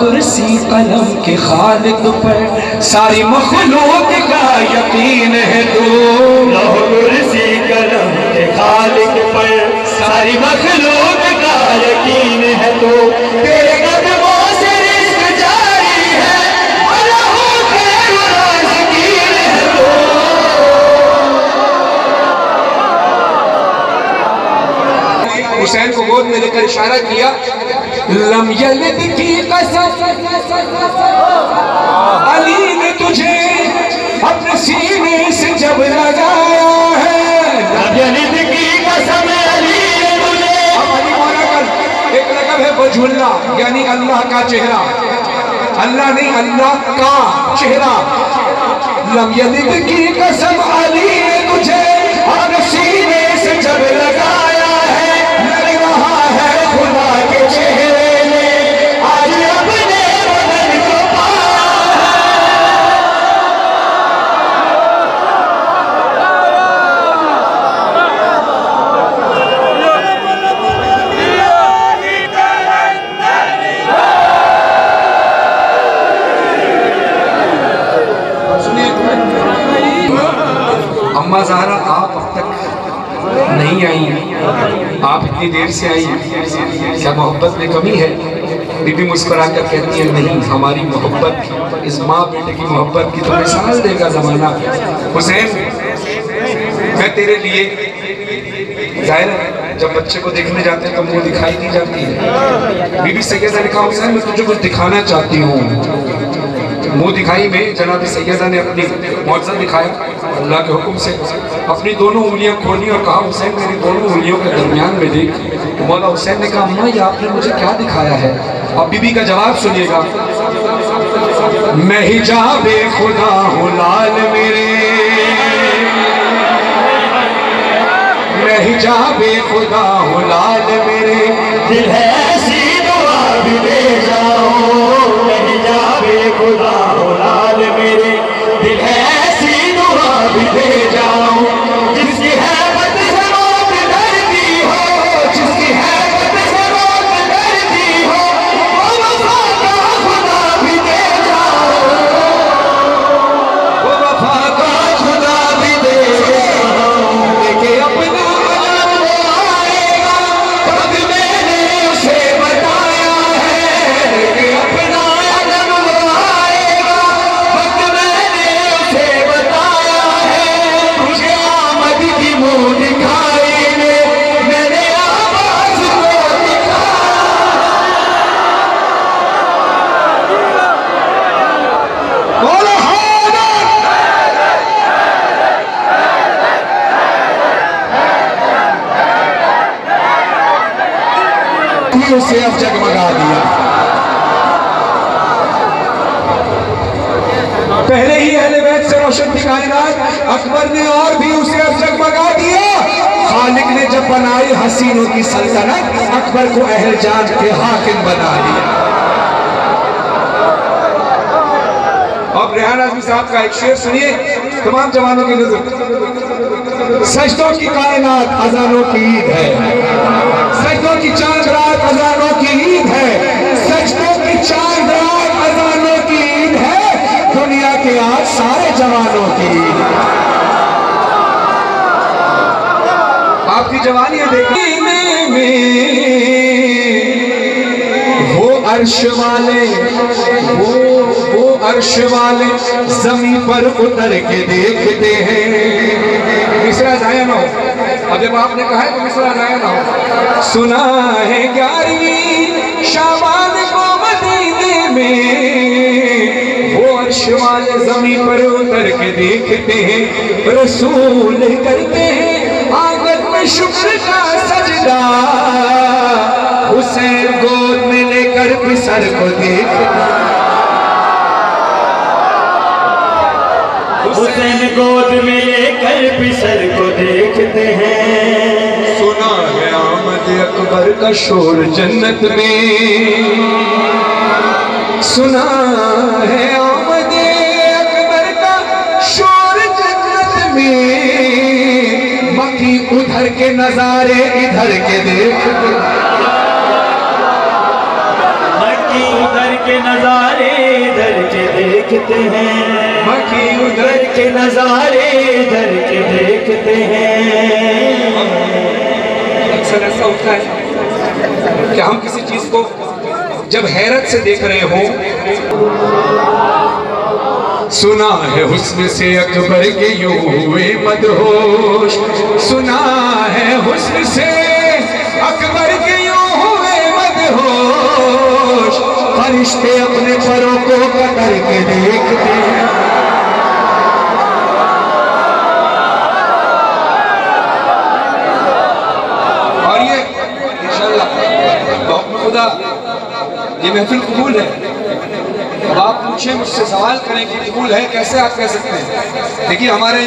कुर्सी कलम के खालिक पर सारी मखलूक का यकीन है तो। कुर्सी कलम के खालिक पर सारी मखलूक हुसैन को गोद में लेकर इशारा किया लम यलिद की कसम अली ने तुझे अपने सीने से जब लगाया है। अब यलिद की कसम अली ने मुझे। अब अली मौला का एक लकब है वजहुल्ला यानी अल्लाह का चेहरा। अल्लाह नहीं अल्लाह का चेहरा। लम यलिद की कसम अली अम्मा जहरा आप अब तक नहीं आई आप इतनी देर से आई क्या मोहब्बत में कमी है? बीबी मुस्कुरा कर कहती है, नहीं, हमारी मोहब्बत, इस माँ बेटे की मोहब्बत की तो मिसाल देगा जमाना। हुसैन, मैं तेरे लिए ज़ाहिर है, जब बच्चे को देखने जाते हैं तो मुँह दिखाई नहीं जाती है। बीबी सैयदा ने कहा, हुसैन, मैं तुझे कुछ दिखाना चाहती हूँ। मुँह दिखाई में जनाब सैयदा ने अपनी मुआवजा दिखाया। अल्लाह के हुक्म से अपनी दोनों उंगलियाँ खोली और कहा, हुसैन, मेरी दोनों उंगलियों के दरमियान में देख। तो मौला हुसैन ने कहा, अम्मा, ये आपने मुझे क्या दिखाया है? अब बीबी का जवाब सुनिएगा। मैं ही जा खुदा हूँ, लाल मेरे। मैं ही जा खुदा हूँ, लाल मेरे। दिल है भी उसे अब जगमगा दिया। पहले ही अहले बैत से रोशन थी कायनात, अकबर ने और भी उसे अब जगमगा दिया। खालिक ने जब बनाई हसीनों की सल्तनत, अकबर को अहल जान के हाकिम बना दिया। अब रेहान आजमी साहब का एक शेर सुनिए, तमाम जवानों की नज़र। सजदों की कायनात अजानों की ईद है। आज सारे जवानों की। आपकी जवानी देखने में वो अर्श वाले, वो वो अर्श वाले जमी पर उतर के देखते हैं। मिश्रा जाया ना हो। अब जब आपने कहा है तो मिश्रा जाया ना हो। सुना है ग्यारहवीं शाबान को मदीने में। अर्श वाले जमी पर उतर के देखते हैं रसूल करते हैं आँगन में शुक्र का सजदा। हुसैन गोद में लेकर पिसर को देखता। हुसैन गोद में लेकर पिसर को देखते हैं। सुना है आमद अकबर का शोर जन्नत में। सुना है के नजारे इधर के देखते मक्की उधर के नजारे इधर के देखते हैं। उधर उधर के नजारे इधर के देखते हैं। अक्सर ऐसा होता है कि हम किसी चीज़ को जब हैरत से देख रहे हो सुना है हुस्न से अकबर के यूँ हुए मदहोश सुना है हुस्न से अकबर के यूँ हुए मदहोश फरिश्ते अपने परों को कतर के देखते हैं। खुदा ये महफिल कबूल है। आप पूछें, मुझसे सवाल करें कि कबूल है, कैसे आप कह सकते हैं? देखिए, हमारे